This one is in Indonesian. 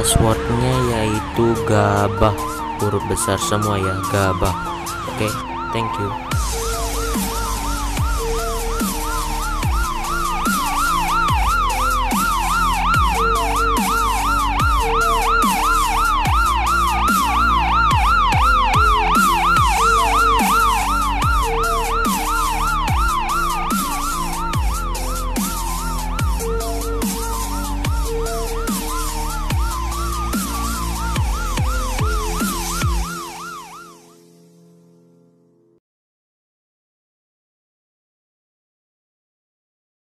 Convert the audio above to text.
passwordnya yaitu gabah. Huruf besar semua ya gabah. Oke thank you.